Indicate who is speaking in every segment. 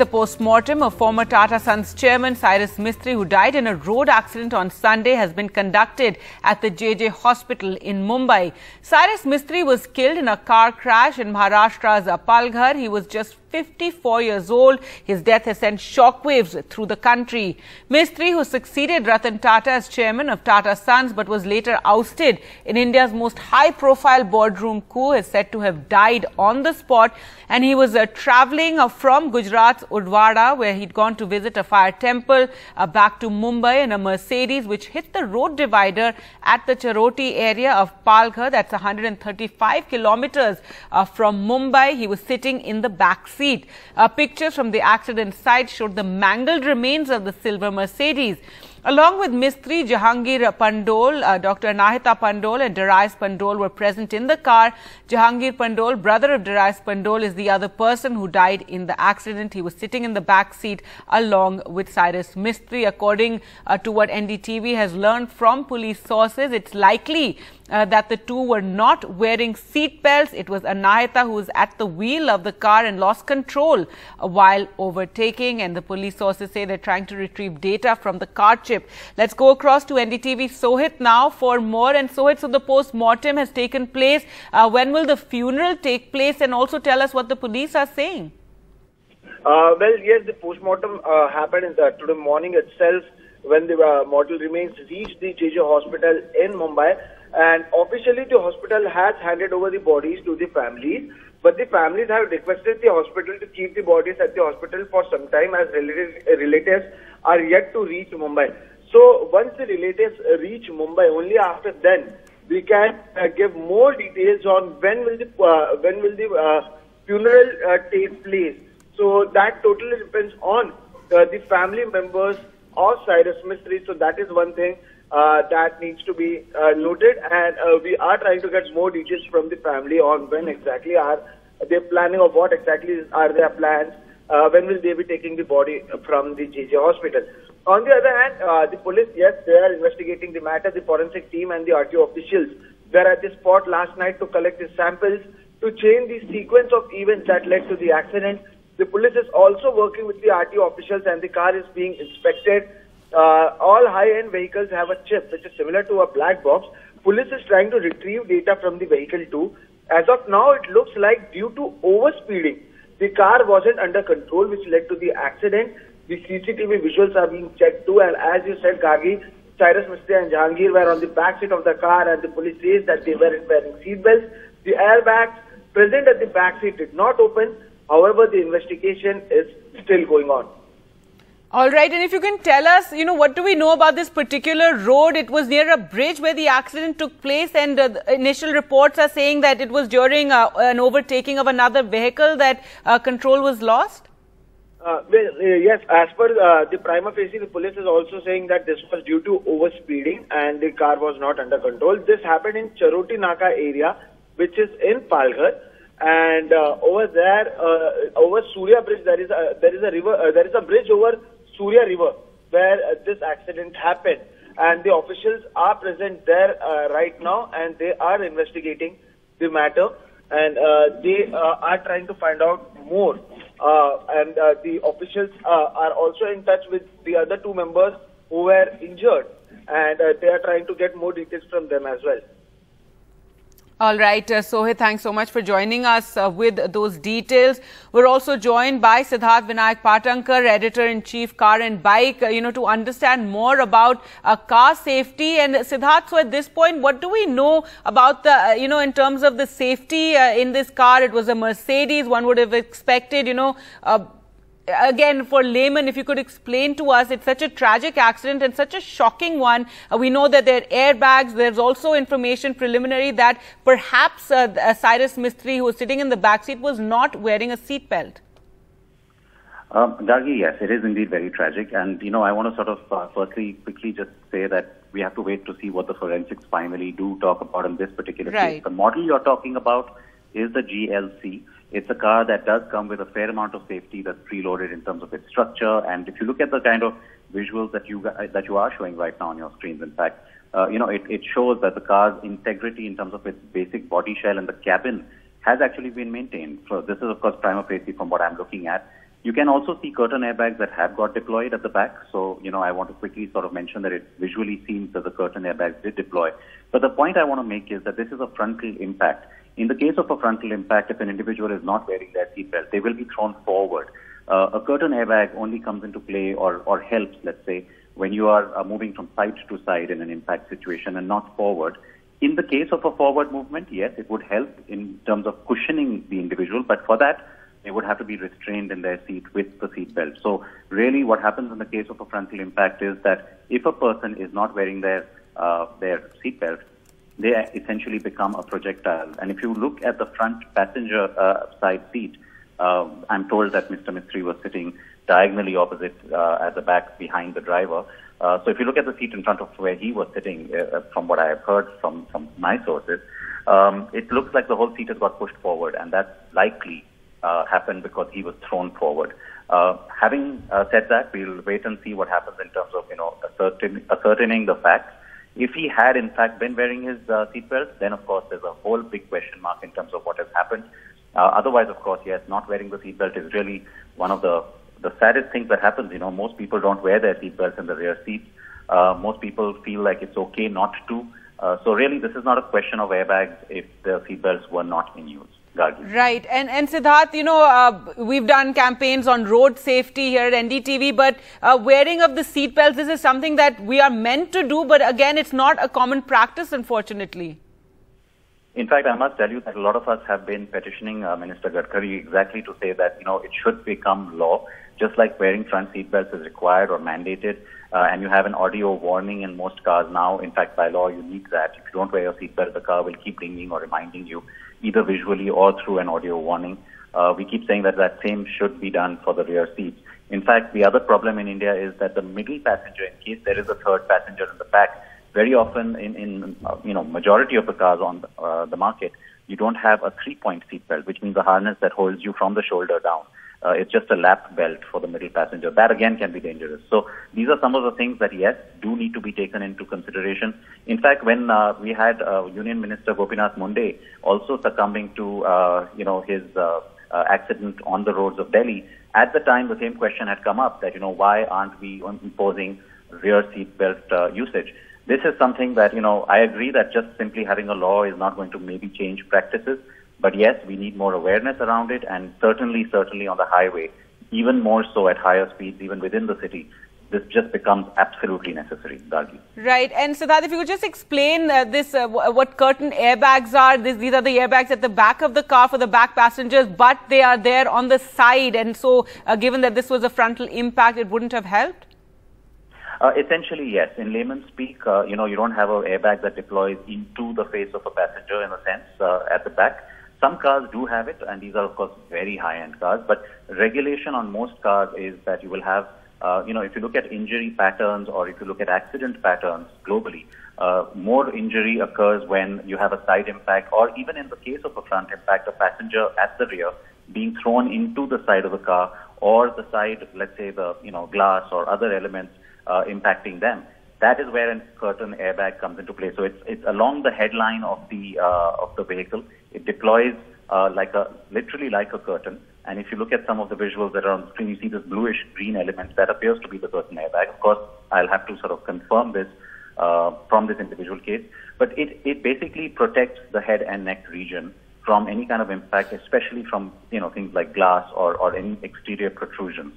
Speaker 1: The post-mortem of former Tata Sons chairman Cyrus Mistry, who died in a road accident on Sunday, has been conducted at the JJ Hospital in Mumbai. Cyrus Mistry was killed in a car crash in Maharashtra's Palghar. He was just 54 years old. His death has sent shockwaves through the country. Mistry, who succeeded Ratan Tata as chairman of Tata Sons but was later ousted in India's most high-profile boardroom coup, is said to have died on the spot. And he was uh, traveling uh, from Gujarat's Udwada, where he'd gone to visit a fire temple, uh, back to Mumbai in a Mercedes, which hit the road divider at the Charoti area of Palghar. That's 135 kilometers uh, from Mumbai. He was sitting in the back seat seat. Uh, pictures from the accident site showed the mangled remains of the silver Mercedes. Along with Mistry, Jahangir Pandole, uh, Dr. Anahita Pandole and Darius Pandole were present in the car. Jahangir Pandole, brother of Darius Pandole, is the other person who died in the accident. He was sitting in the back seat along with Cyrus Mistry. According uh, to what NDTV has learned from police sources, it's likely uh, that the two were not wearing seat belts. It was Anahita who was at the wheel of the car and lost control while overtaking. And the police sources say they're trying to retrieve data from the car chip. Let's go across to NDTV Sohit now for more. And Sohit, so the post-mortem has taken place. Uh, when will the funeral take place? And also tell us what the police are saying.
Speaker 2: Uh, well, yes, the post-mortem uh, happened in the, today morning itself when the uh, mortal remains reached the JJ hospital in Mumbai. And officially, the hospital has handed over the bodies to the families, but the families have requested the hospital to keep the bodies at the hospital for some time as relatives, relatives are yet to reach Mumbai. So once the relatives reach Mumbai, only after then we can uh, give more details on when will the uh, when will the uh, funeral uh, take place. So that totally depends on uh, the family members of Cyrus Mistry. So that is one thing uh, that needs to be uh, noted, and uh, we are trying to get more details from the family on when exactly are they planning or what exactly are their plans. Uh, when will they be taking the body from the JJ hospital? On the other hand, uh, the police, yes, they are investigating the matter. The forensic team and the RTO officials were at the spot last night to collect the samples to change the sequence of events that led to the accident. The police is also working with the RTO officials and the car is being inspected uh, all high-end vehicles have a chip which is similar to a black box. Police is trying to retrieve data from the vehicle too. As of now, it looks like due to overspeeding, the car wasn't under control, which led to the accident. The CCTV visuals are being checked too, and as you said, Gargi, Cyrus Mistry and Jahangir were on the back seat of the car, and the police says that they weren't wearing seatbelts. The airbags present at the back seat did not open. However, the investigation is still going on.
Speaker 1: All right, and if you can tell us, you know, what do we know about this particular road? It was near a bridge where the accident took place, and uh, initial reports are saying that it was during uh, an overtaking of another vehicle that uh, control was lost.
Speaker 2: Uh, well, uh, yes, as per uh, the prima facie, the police is also saying that this was due to overspeeding and the car was not under control. This happened in Charoti Naka area, which is in Palghar and uh, over there uh, over Surya Bridge there is a there is a river uh, there is a bridge over Surya River, where uh, this accident happened. And the officials are present there uh, right now and they are investigating the matter and uh, they are trying to find out more. And the officials are also in touch with the other two members who were injured and they are trying to get more details from them as well.
Speaker 1: All right, uh, Sohit, thanks so much for joining us uh, with those details. We're also joined by Siddharth Vinayak Patankar, editor-in-chief Car and Bike, uh, you know, to understand more about uh, car safety. And Siddharth, so at this point, what do we know about the, uh, you know, in terms of the safety uh, in this car? It was a Mercedes. One would have expected, you know, again, for laymen, if you could explain to us, it's such a tragic accident and such a shocking one. Uh, we know that there are airbags. There's also information preliminary that perhaps uh, uh, Cyrus Mistry, who was sitting in the back seat, was not wearing a seatbelt.
Speaker 3: Um, yes, it is indeed very tragic. And, you know, I want to sort of uh, firstly quickly just say that we have to wait to see what the forensics finally do talk about in this particular
Speaker 1: right.
Speaker 3: case. The model you're talking about is the GLC. It's a car that does come with a fair amount of safety that's preloaded in terms of its structure. And if you look at the kind of visuals that you that you are showing right now on your screens, in fact, uh, you know, it, it shows that the car's integrity in terms of its basic body shell and the cabin has actually been maintained. So this is, of course, prima facie from what I'm looking at. You can also see curtain airbags that have got deployed at the back. So, you know, I want to quickly sort of mention that it visually seems that the curtain airbags did deploy. But the point I want to make is that this is a frontal impact. In the case of a frontal impact, if an individual is not wearing their seatbelt, they will be thrown forward. Uh, a curtain airbag only comes into play or, or helps, let's say, when you are uh, moving from side to side in an impact situation and not forward. In the case of a forward movement, yes, it would help in terms of cushioning the individual, but for that, they would have to be restrained in their seat with the seatbelt. So really what happens in the case of a frontal impact is that if a person is not wearing their, uh, their seat belt, they essentially become a projectile. And if you look at the front passenger uh, side seat, uh, I'm told that Mr. Mistry was sitting diagonally opposite uh, at the back behind the driver. Uh, so if you look at the seat in front of where he was sitting, uh, from what I have heard from, from my sources, um, it looks like the whole seat has got pushed forward, and that's likely uh, happened because he was thrown forward. Uh, having uh, said that, we'll wait and see what happens in terms of you know ascertain, ascertaining the facts. If he had in fact been wearing his uh, seatbelt, then of course there's a whole big question mark in terms of what has happened. Uh, otherwise, of course, yes, not wearing the seatbelt is really one of the the saddest things that happens. You know, most people don't wear their seatbelts in the rear seats. Uh, most people feel like it's okay not to. Uh, so really, this is not a question of airbags if the seatbelts were not in use.
Speaker 1: Right. And, and Siddharth, you know, uh, we've done campaigns on road safety here at NDTV, but uh, wearing of the seatbelts, this is something that we are meant to do, but again, it's not a common practice, unfortunately.
Speaker 3: In fact, I must tell you that a lot of us have been petitioning uh, Minister Gadkari exactly to say that, you know, it should become law, just like wearing front seatbelts is required or mandated. Uh, and you have an audio warning in most cars now. In fact, by law, you need that. If you don't wear your seatbelt, the car will keep ringing or reminding you, either visually or through an audio warning. Uh, we keep saying that that same should be done for the rear seats. In fact, the other problem in India is that the middle passenger, in case there is a third passenger in the back, very often in, in uh, you know majority of the cars on uh, the market, you don't have a three-point seatbelt, which means a harness that holds you from the shoulder down. Uh, it's just a lap belt for the middle passenger. That again can be dangerous. So these are some of the things that yes do need to be taken into consideration. In fact, when uh, we had uh, Union Minister Gopinath Munde also succumbing to uh, you know his uh, uh, accident on the roads of Delhi, at the time the same question had come up that you know why aren't we imposing rear seat belt uh, usage? This is something that you know I agree that just simply having a law is not going to maybe change practices. But yes, we need more awareness around it, and certainly, certainly on the highway, even more so at higher speeds, even within the city, this just becomes absolutely necessary, Gargi.
Speaker 1: Right. And Siddharth, if you could just explain uh, this, uh, what curtain airbags are. This, these are the airbags at the back of the car for the back passengers, but they are there on the side. And so, uh, given that this was a frontal impact, it wouldn't have helped?
Speaker 3: Uh, essentially, yes. In layman's speak, uh, you know, you don't have an airbag that deploys into the face of a passenger in a sense uh, at the back. Some cars do have it, and these are, of course, very high-end cars. But regulation on most cars is that you will have, uh, you know, if you look at injury patterns or if you look at accident patterns globally, uh, more injury occurs when you have a side impact, or even in the case of a front impact, a passenger at the rear being thrown into the side of the car, or the side, let's say the you know glass or other elements uh, impacting them that is where a curtain airbag comes into play. So it's it's along the headline of the uh, of the vehicle. It deploys uh, like a literally like a curtain. And if you look at some of the visuals that are on the screen, you see this bluish green element that appears to be the curtain airbag. Of course, I'll have to sort of confirm this uh, from this individual case, but it it basically protects the head and neck region from any kind of impact, especially from you know things like glass or or any exterior protrusions.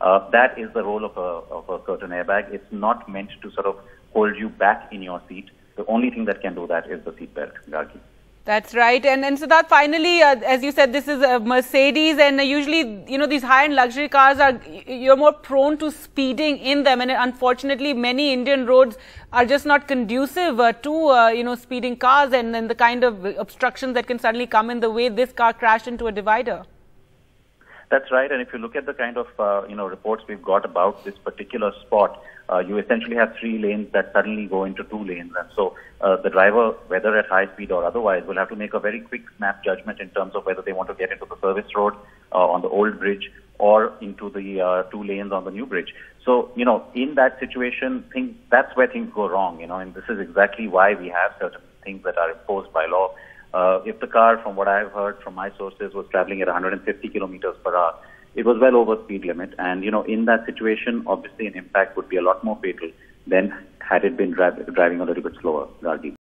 Speaker 3: Uh, that is the role of a, of a curtain airbag. It's not meant to sort of hold you back in your seat. The only thing that can do that is the seatbelt, Gargi.
Speaker 1: That's right. And, and so that finally, uh, as you said, this is a Mercedes and usually, you know, these high-end luxury cars are, you're more prone to speeding in them. And unfortunately, many Indian roads are just not conducive uh, to, uh, you know, speeding cars and, and the kind of obstructions that can suddenly come in the way this car crashed into a divider.
Speaker 3: That's right. And if you look at the kind of uh, you know reports we've got about this particular spot, uh, you essentially have three lanes that suddenly go into two lanes, and so uh, the driver, whether at high speed or otherwise, will have to make a very quick snap judgment in terms of whether they want to get into the service road uh, on the old bridge or into the uh, two lanes on the new bridge. So you know, in that situation, things that's where things go wrong. You know, and this is exactly why we have certain things that are imposed by law uh, if the car, from what I've heard from my sources, was traveling at 150 kilometers per hour, it was well over speed limit. And, you know, in that situation, obviously an impact would be a lot more fatal than had it been dri- driving a little bit slower, Gargi.